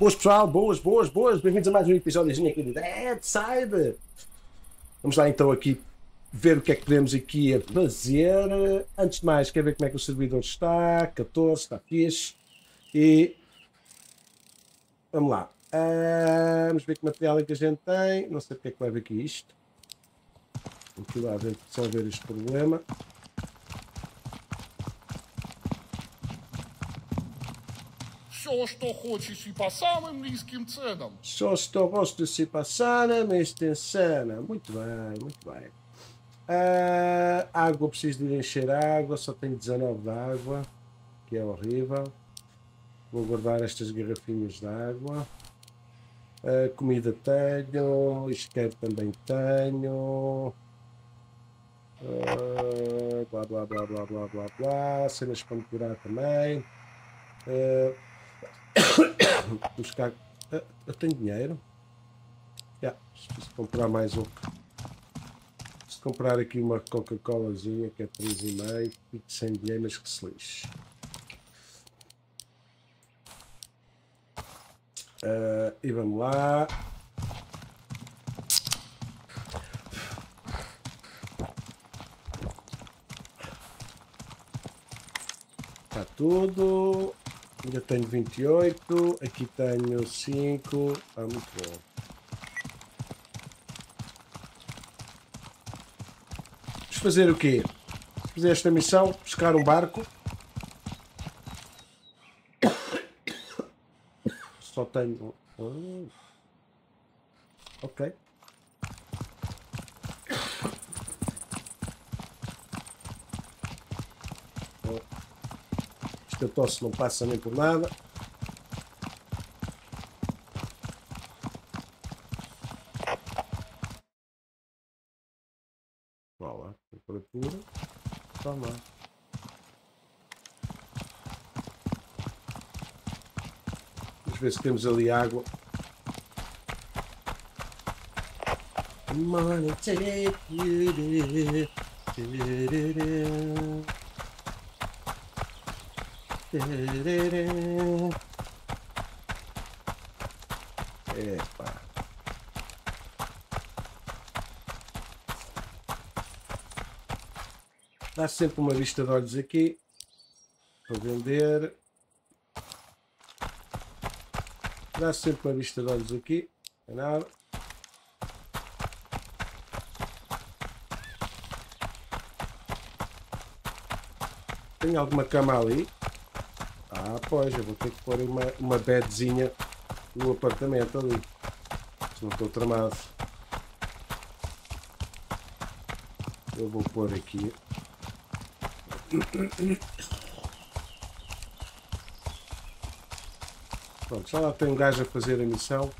Boas pessoal, boas, boas, boas. Bem-vindos a mais um episódio aqui de Dead Side. Vamos lá então aqui ver o que é que podemos aqui a fazer. Antes de mais, quero ver como é que o servidor está. 14, está fixe. E vamos lá. Uh, vamos ver que material é que a gente tem. Não sei porque é que leva aqui isto. Vamos lá ver resolver este problema. Що ж то хочеш і по самим низьким ценам? Só estou gosto de se passar na extensão. Muito bem, muito bem. Uh, água, preciso de encher água, só tenho 19 de água, que é horrível. Vou guardar estas garrafinhas de água. Uh, comida tenho, isqueiro também tenho. Uh, blá blá blá blá blá blá blá. Cenas para me curar também. Uh, buscar. Uh, eu tenho dinheiro. Yeah, preciso comprar mais um. Preciso comprar aqui uma Coca-Colazinha que é 3,5. Fico sem dinheiro, mas que se lixe. Uh, e vamos lá. Está tudo. Ainda tenho 28. Aqui tenho 5. Ah, muito bom. Vamos fazer o quê? Fazer esta missão, pescar um barco. Só tenho. Ah. Ok. Esta tosse não passa nem por nada. Vá temperatura. Toma. Vamos ver se temos ali água. Money take you. Epa. Dá sempre uma vista de olhos aqui para vender. Dá sempre uma vista de olhos aqui. É nada. Tem alguma cama ali? Ah, pois, eu vou ter que pôr uma, uma bedzinha no apartamento ali. Se não estou tramado. Eu vou pôr aqui. Pronto, já lá tem um gajo a fazer a missão.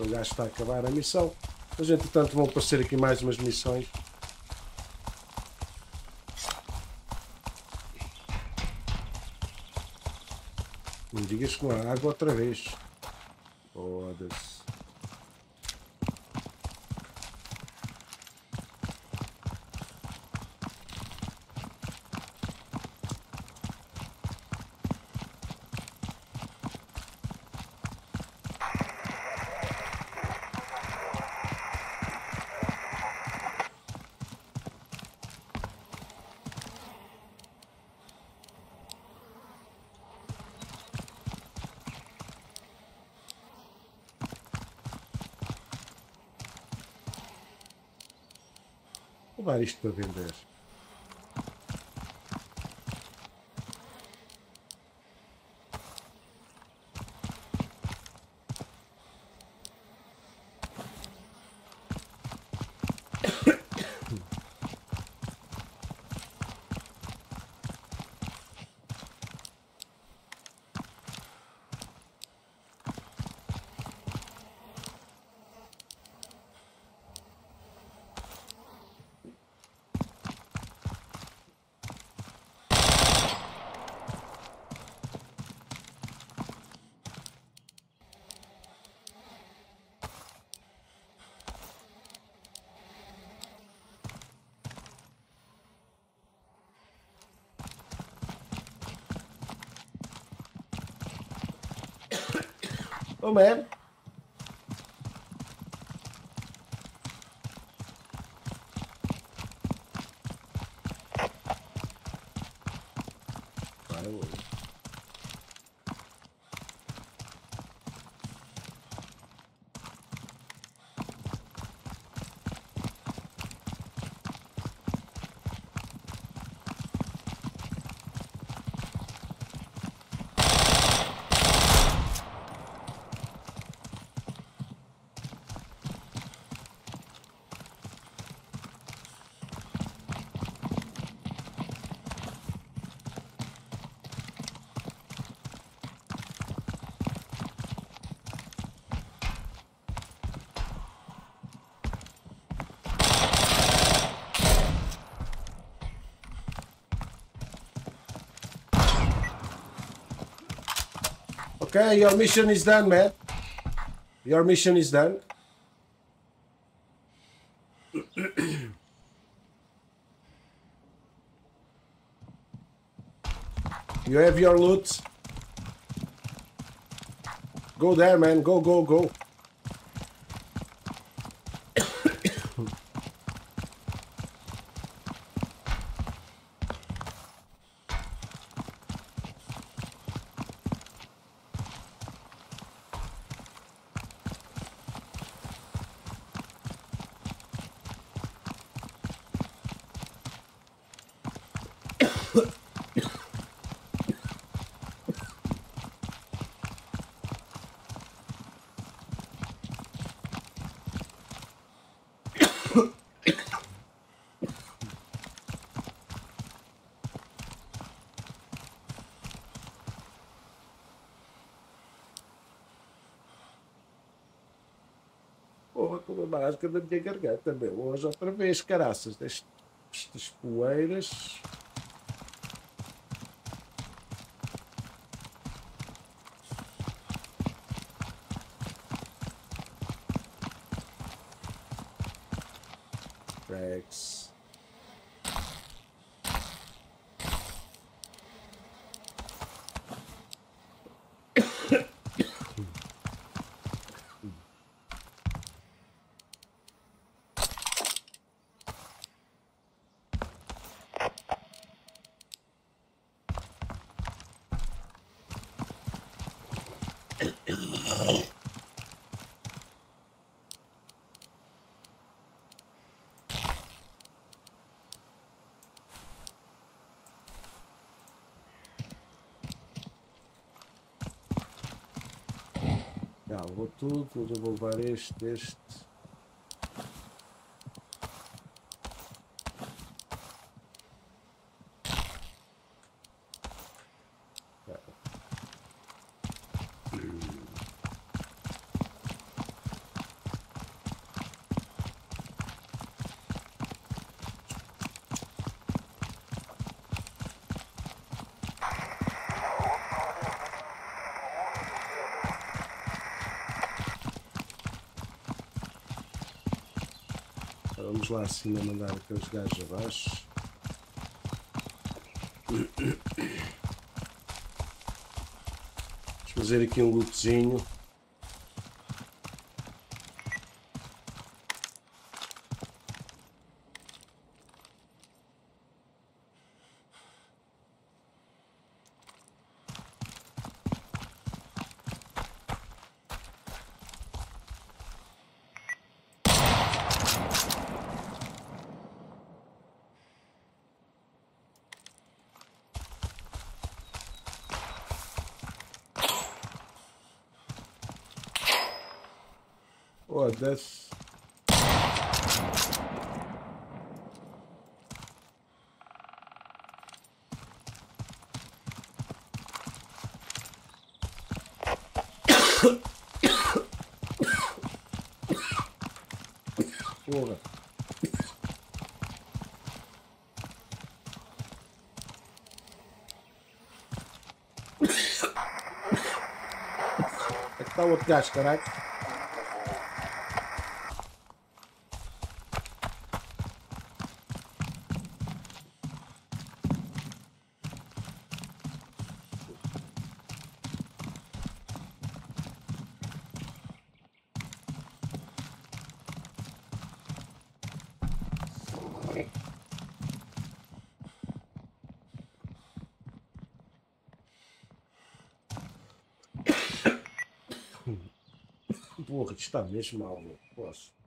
O gajo está a acabar a missão. Mas entretanto vão aparecer aqui mais umas missões. Não digas que não há água outra vez. Foda-se. Isto para vender. Oh man. Okay, your mission is done, man. Your mission is done. you have your loot. Go there, man. Go, go, go. Máscara da minha garganta, meu. Hoje outra vez, caraças. Deste- Estas poeiras. Rex. Já, levou tudo, vou levar este, este. Lá acima mandar aqueles gajos abaixo. Vamos fazer aqui um lootzinho. Foda-se. Porra. É que está o Porra, está mesmo mal, não posso.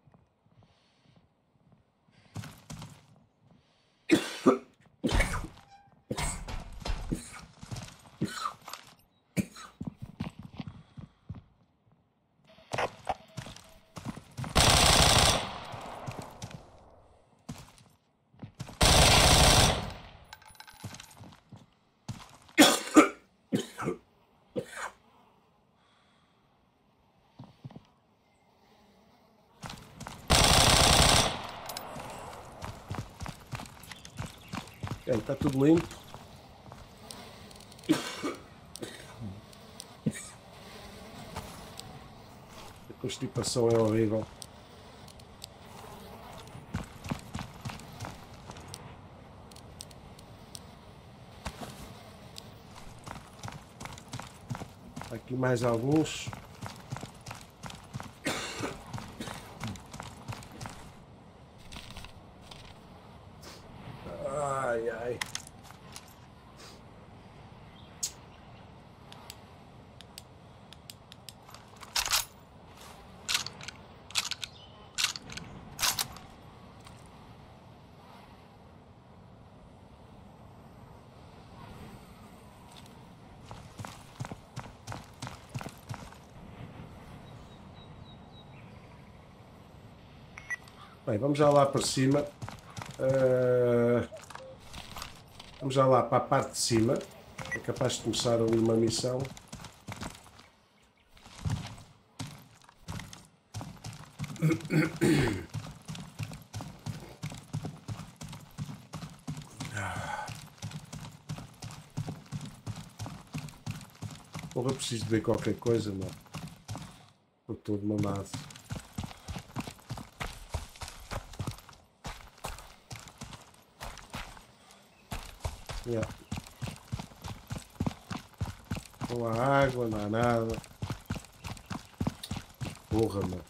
Está tudo limpo. A constipação é horrível. Aqui mais alguns. Ai, ai. Bem, vamos já lá para cima. Ah, vamos já lá para a parte de cima. É capaz de começar ali uma missão. Porra, preciso de ver qualquer coisa, não. Estou todo mamado. Yeah. Não há água, não há nada. Porra, mano.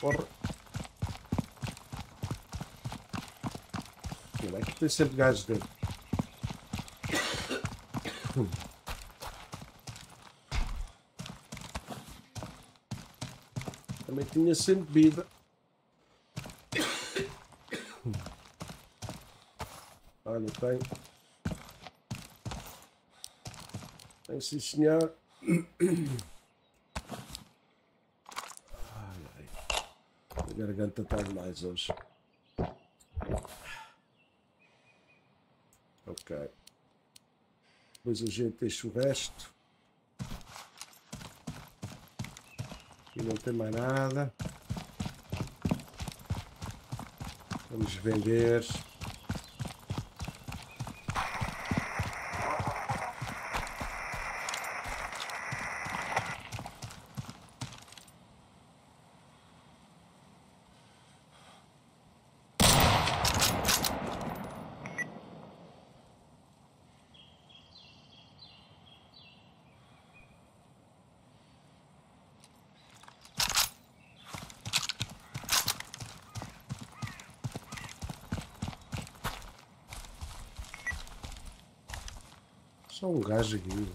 Porra. Aqui tem sempre gajos dentro. Também tinha sempre vida. Olha, tem. Tem sim senhor. Ai, ai. A garganta está demais hoje. Ok. Depois a gente deixa o resto. Aqui não tem mais nada. Vamos vender. Só um gajo aqui.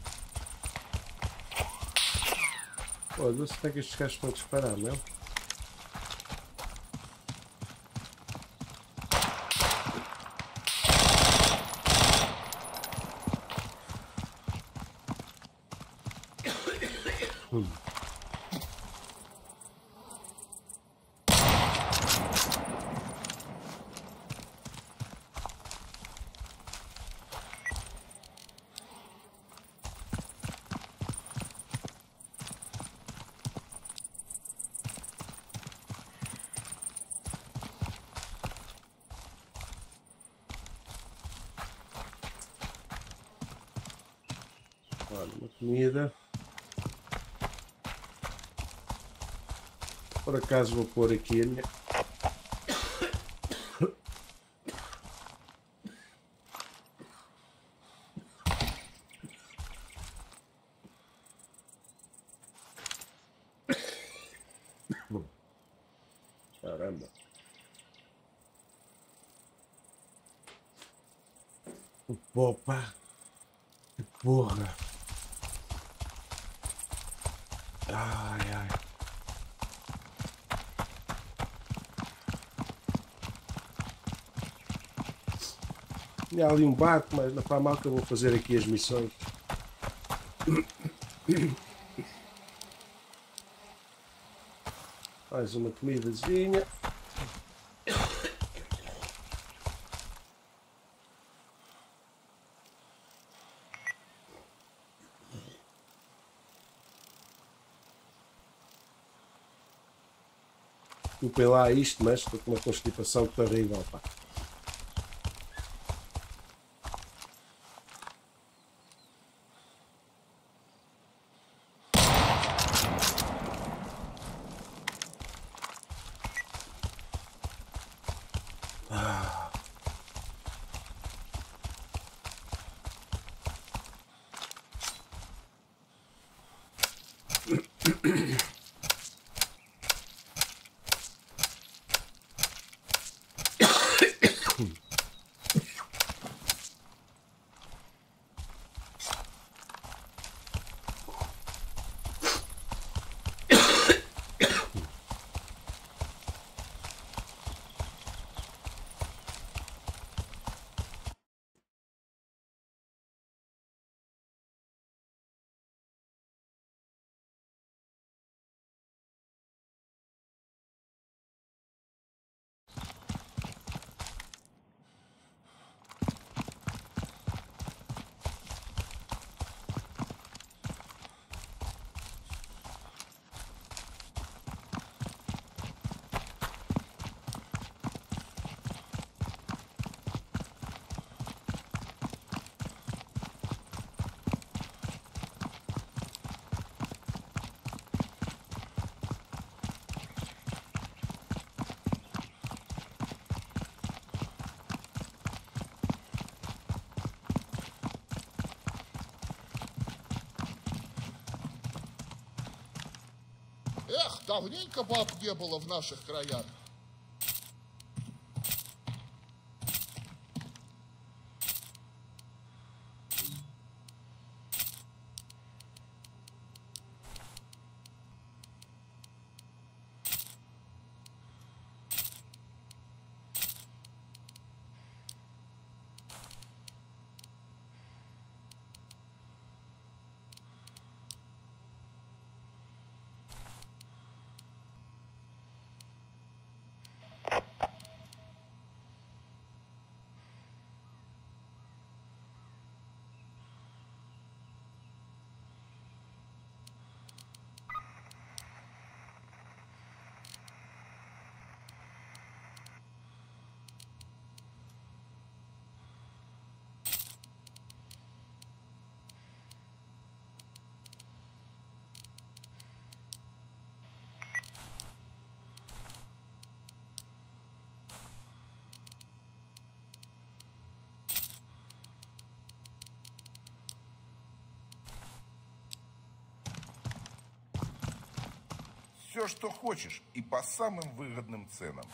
Pô, não sei como é que estes gajos estão a disparar, meu. Hum. Olha, uma comida. Por acaso vou pôr aqui. Caramba. Opa! Que porra! Ai, ai. Tinha ali um barco, mas não faz mal que eu vou fazer aqui as missões. Mais uma comidazinha. Desculpem lá isto, mas estou com uma constipação terrível, pá. Давненько баб не было в наших краях. Все, что хочешь, и по самым выгодным ценам.